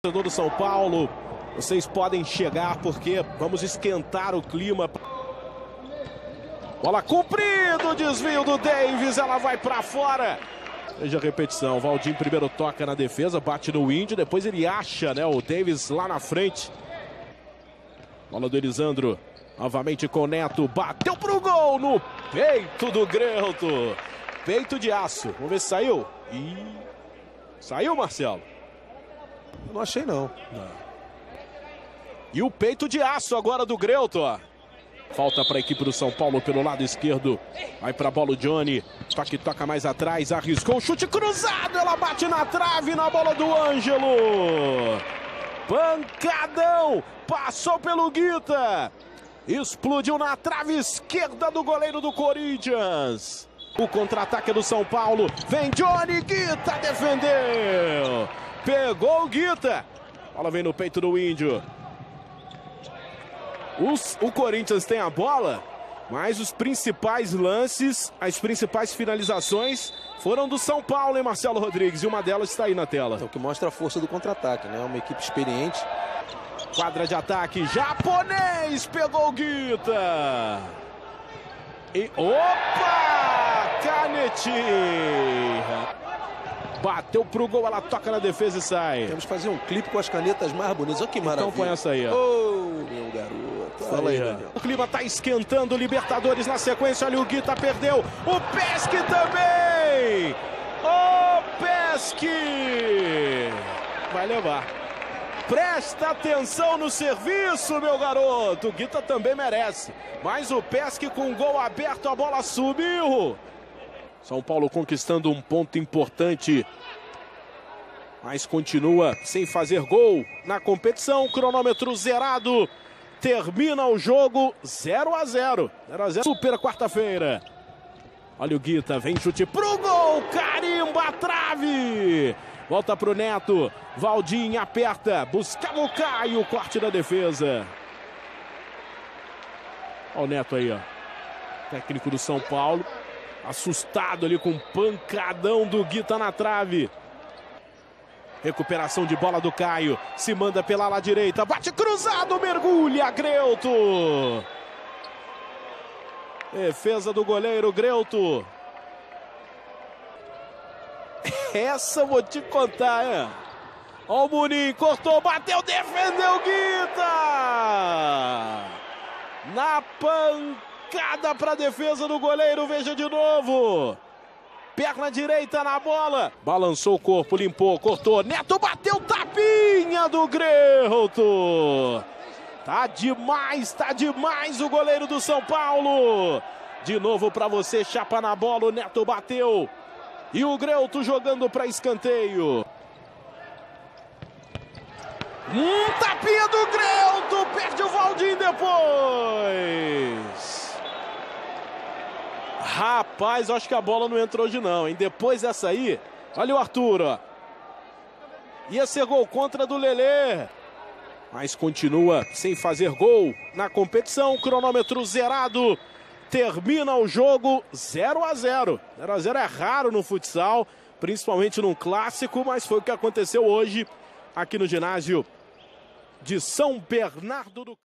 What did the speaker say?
Torcedor do São Paulo, vocês podem chegar porque vamos esquentar o clima. Bola cumprido, desvio do Davis, ela vai para fora. Veja a repetição, Valdir primeiro toca na defesa, bate no índio, depois ele acha, né, o Davis lá na frente. Bola do Elisandro, novamente com Neto, bateu pro gol no peito do Greuto. Peito de aço, vamos ver se saiu. E saiu, Marcelo. Eu não achei, não. E o peito de aço agora do Greuto. Falta para a equipe do São Paulo pelo lado esquerdo. Vai para a bola o Johnny. Toque, toca mais atrás. Arriscou um chute cruzado. Ela bate na trave na bola do Ângelo. Pancadão. Passou pelo Guita. Explodiu na trave esquerda do goleiro do Corinthians. O contra-ataque é do São Paulo. Vem Johnny. Guita defendeu. Pegou o Guita. Bola vem no peito do Índio. Os- o Corinthians tem a bola, mas os principais lances, as principais finalizações foram do São Paulo, hein, Marcelo Rodrigues? E uma delas está aí na tela. É o que mostra a força do contra-ataque, né? Uma equipe experiente. Quadra de ataque, japonês, pegou o Guita. E, opa! Canetinha. Bateu pro gol, ela toca na defesa e sai. Temos que fazer um clipe com as canetas mais bonitas. Olha que maravilha. Então põe essa aí, ó. Ô, meu garoto. Fala aí, Daniel. O clima tá esquentando, Libertadores na sequência, olha o Guita perdeu, o Pesque também! O Pesque! Vai levar. Presta atenção no serviço, meu garoto. O Guita também merece. Mas o Pesque com gol aberto, a bola subiu. São Paulo conquistando um ponto importante. Mas continua sem fazer gol na competição. Cronômetro zerado. Termina o jogo 0 a 0. 0 a 0. Super quarta-feira. Olha o Guita, vem chute pro gol, carimba trave. Volta pro Neto, Valdinho aperta, buscava o Caio, corte da defesa. Olha o Neto aí, ó. Técnico do São Paulo, assustado ali com um pancadão do Guita na trave. Recuperação de bola do Caio. Se manda pela ala direita. Bate cruzado, mergulha, Greuto. Defesa do goleiro Greuto. Essa vou te contar, é. Ó o Munim, cortou, bateu, defendeu Guita! Na pancada para defesa do goleiro, veja de novo. Perna direita na bola. Balançou o corpo, limpou, cortou. Neto bateu tapinha do Greuto. Tá demais, tá demais o goleiro do São Paulo. De novo para você, chapa na bola, o Neto bateu. E o Greuto jogando para escanteio. Um tapinha do Greuto, perde o Valdir depois. Rapaz, acho que a bola não entrou hoje não, hein? Depois dessa aí, olha o Arthur, ó. Ia ser gol contra do Lelê. Mas continua sem fazer gol na competição. Cronômetro zerado. Termina o jogo 0 a 0. 0 a 0 é raro no futsal, principalmente num clássico, mas foi o que aconteceu hoje aqui no ginásio de São Bernardo do